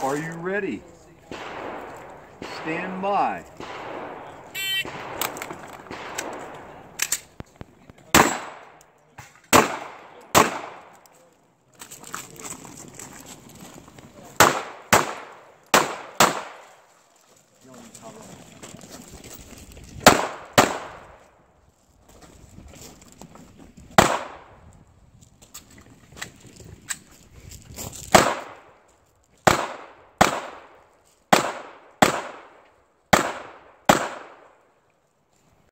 Are you ready? Stand by. No.